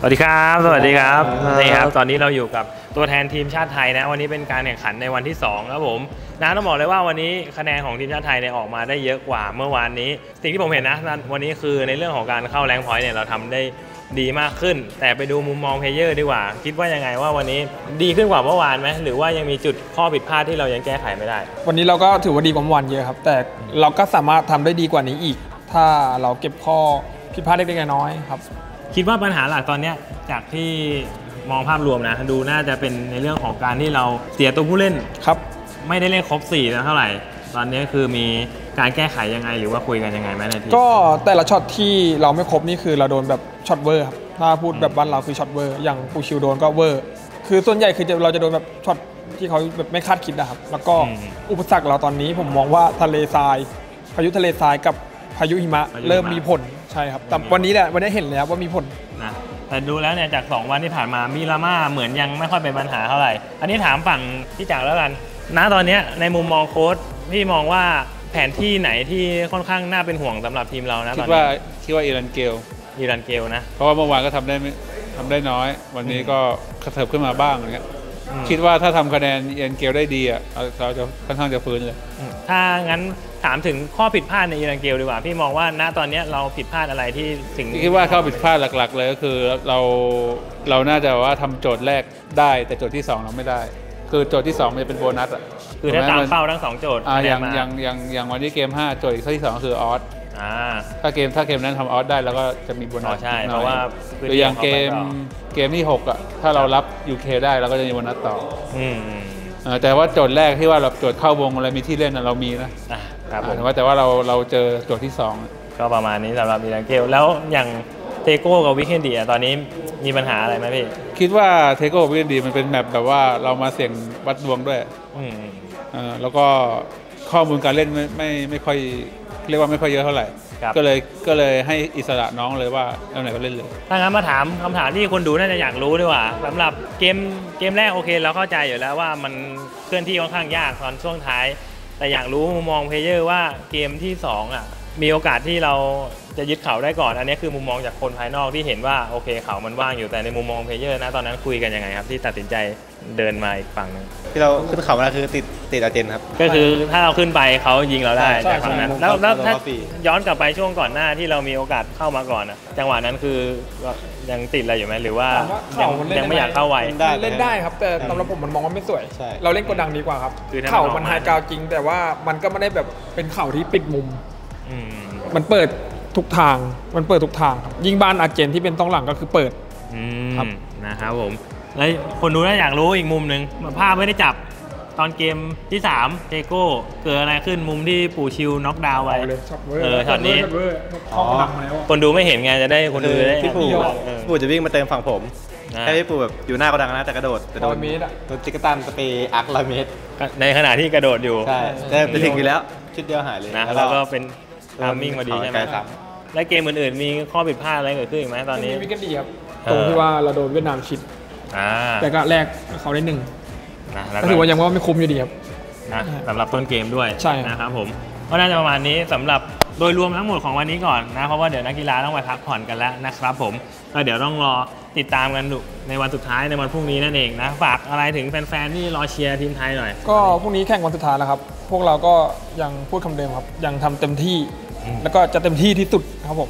สวัสดีครับ สวัสดีครับครับ นี่ครับ ตอนนี้เราอยู่กับตัวแทนทีมชาติไทยนะ วันนี้เป็นการแข่งขันในวันที่2ครับผมนะต้องบอกเลยว่าวันนี้คะแนนของทีมชาติไทยเนี่ยออกมาได้เยอะกว่าเมื่อวานนี้ สิ่งที่ผมเห็นนะ วันนี้คือในเรื่องของการเข้า rank point เนี่ยเราทำได้ดีมากขึ้น แต่ไปดูมุมมอง player ดีกว่า คิดว่ายังไงว่าวันนี้ดีขึ้นกว่าเมื่อวานไหมหรือว่ายังมีจุดข้อผิดพลาดที่เรายังแก้ไขไม่ได้ วันนี้เราก็ถือว่าดีกว่าเมื่อวานเยอะครับ แต่เราก็สามารถทำได้ดีกว่านี้อีก ถ้าเราเก็บข้อผิดพลาดเล็กๆน้อยๆครับ คิดว่าปัญหาหลักตอนเนี้ยจากที่มองภาพรวมนะ ดูน่าจะเป็นในเรื่องของการที่เราเสียตัวผู้เล่นครับ ไม่ได้เล่นครบ4นะเท่าไหร่ ตอนนี้คือมีการแก้ไขยังไงหรือว่าคุยกันยังไงไหมในทีมก็แต่ละช็อตที่เราไม่ครบนี่คือเราโดนแบบช็อตเวอร์ครับถ้าพูดแบบบ้านเราคือช็อตเวอร์อย่างปูชิวโดนก็เวอร์คือส่วนใหญ่คือจะเราจะโดนแบบช็อตที่เขาแบบไม่คาดคิดนะครับ แล้วก็อุปสรรคเราตอนนี้ผมมองว่าทะเลทราย พายุทะเลทรายกับพายุหิมะ เริ่มมีผล ใช่ครับแต่วันนี้แหละวันนี้เห็นแล้วว่ามีผลนะแต่ดูแล้วเนี่ยจาก 2 วันที่ผ่านมามิราม่าเหมือนยังไม่ค่อยเป็นปัญหาเท่าไหร่ อันนี้ถามฝั่งพี่จักรแล้วกันณตอนเนี้ยในมุมมองโค้ชพี่มองว่าแผนที่ไหนที่ค่อนข้างน่าเป็นห่วงสำหรับทีมเรานะคิตอดนว่านี้คิดว่าอิรันเกลอีรันเกลนะเพราะว่าเมื่อวานก็ทำได้ไม่ทำได้น้อย วันนี้ก็กระเถิบขึ้นมาบ้างอย่างเงี้ยอืม คิดว่าถ้าทำคะแนนอิรันเกลได้ดีอะเราเราจะค่อนข้างจะฟื้นเลยอืมถ้างั้นถามถึงข้อผิดพลาดในอีรันเกลดีกว่า พี่มองว่าณตอนเนี้ยเราผิดพลาดอะไรที่สิ่งคิดว่าเข้าผิดพลาดหลัก ๆ เลยก็คือเราเราน่าจะว่าทำโจทย์แรกได้ แต่โจทย์ที่สองเราไม่ได้ คือโจทย์ที่สองมันจะเป็นโบนัสอะคือถ้าตามถูกไหเป้าทั้งสองโจทย์อ่าคะแนอนย่างมาอย่างอย่างอย่างวันนี้เกม 5 โจทย์ที่สองคือออส อ่า ถ้าเกมถ้าเกมนั้นทำออสได้แล้วก็จะมีโบนัอ๋สอใช่หน่เพราะว่าหรืออย่างเกมพื้นที่ของเขาไปต่เกมที่หกอะ ถ้าเรารับ UK ได้เราก็จะมีโบนัสต่ออืมอืมเออแต่ว่าโจทย์แรกที่ว่าเราโจทย์เข้าวงอะไรมีที่เล่นน่ะเรามีนะอะครับผม แต่ว่าแต่ว่าเราเราเจอโจทย์ที่สองก็ประมาณนี้สำหรับอีรันเกลแล้วอย่างเทโก้กับวิกเคนดีตอนนี้มีปัญหาอะไรไหมพี่คิดว่าเทโก้วินดีมันเป็นแมปแบบว่าเรามาเสี่ยงวัดดวงด้วยอืม เออแล้วก็ข้อมูลการเล่นไม่ไม่ไม่ค่อย เรียกว่าไม่ค่อยเยอะเท่าไหร่ ครับ ก็เลยก็เลยให้อิสระน้องเลยว่าเอาไหนก็เล่นเลย ถ้างั้นมาถามคำถามที่คนดูน่าจะอยากรู้ดีกว่าสำหรับเกมเกมแรกโอเคเราเข้าใจอยู่แล้วว่ามันเคลื่อนที่ค่อนข้างยากตอนช่วงท้าย แต่อยากรู้มุมมอง player ว่าเกมที่สองอะ มีโอกาสที่เราจะยึดเขาได้ก่อน อันนี้คือมุมมองจากคนภายนอกที่เห็นว่าโอเคเขามันว่างอยู่แต่ในมุมมอง player นะตอนนั้นคุยกันยังไงครับ ที่ตัดสินใจเดินมาอีกฝั่งหนึ่งที่เราขึ้นเขามาแล้วคือติดติดอาเจนครับ ก็คือถ้าเราขึ้นไปเขายิงเราได้ใช่จากฝั่งนั้นใช่แล้วแล้วเขาถ้าเขาฟรีย้อนกลับไปช่วงก่อนหน้าที่เรามีโอกาสเข้ามาก่อนอะจังหวะนั้นคือก็ยังติดอะไรอยู่ไหมหรือว่าถามว่ายัเข่ามันเล่นยังไม่ได้ไหมอยากเข้าไวได้เล่นได้ครับ แต่สำหรับผมมันมองว่าไม่สวยใช่เราเล่นกดดังดีกว่าครับคือถ้ามันเข่าออกมันมาไฮกราวจริง แต่ว่ามันก็ไม่ได้แบบเป็นเข่าที่ปิดมุมอื มมันเปิดทุกทางมันเปิดทุกทางครับยิ่งบ้านอาร์เจนที่เป็นต้องหลังก็คือเปิดอืครับมนะครับผมแล้วคนดูน่าอยากรู้อีกมุมหนึ่งภาพไม่ได้จับตอนเกมที่3เจโก้เกิดอะไรขึ้นมุมที่ปู่ชิวน็อกดาวน์ไว้เอาเลยช็อตเวอร์เออช็อตนี้ช็อตเวอร์เข้าหลังมาแล้วอะคนดูไม่เห็นไงจะได้คนดูคือจะได้พี่ปู่เออปู่จะวิ่งมาเติมฝั่งผมอ่าแค่พี่ปู่แบบอยู่หน้ากระดังนะแต่กระโดดแต่โดร้นอยเมตรอะโดนจิกกตันสเปรย์อักร้อยเมตรในขณะที่กระโดดอยู่ใช่แต่ไปถึงอยู่แล้วชุดเดียวหายเลยนะแล้วก็เป็น ทามมิ่งมาดีใช่ไหมไกลซ้และเกมอื่นๆ มีข้อผิดพลาดอะไรเกิดขึ้นอีกไหมตอนนี้วิกเกันดีครับเออตรงที่ว่าเราโดนเวียดนามชิดอ่าแต่ก็แรกเขาได้หนึ่งนะแล้วก็ก็ถือว่ายังว่าไม่คุ้มอยู่ดีครับนะสำหรับต้นเกมด้วยใช่ครับนะครับผมก็น่าจะประมาณนี้สำหรับโดยรวมทั้งหมดของวันนี้ก่อนนะเพราะว่าเดี๋ยวนักกีฬาต้องไปพักผ่อนกันแล้วนะครับผมก็เดี๋ยวต้องรอติดตามกันดูในวันสุดท้ายในวันพรุ่งนี้นั่นเองนะฝากอะไรถึงแฟนๆที่รอเชียร์ทีมไทยหน่อย ก็พรุ่งนี้แข่งวันสุดท้ายแล้วครับ พวกเราก็ยังพูดคำเดิมครับ ยังทำเต็มที่อืม แล้วก็จะเต็มที่ที่สุดครับผม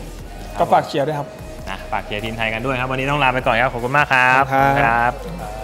ก็ฝากเชียร์ด้วยครับ นะฝากเชียร์ทีมไทยกันด้วยครับ วันนี้ต้องลาไปก่อนครับ ขอบคุณมากครับ ครับครับ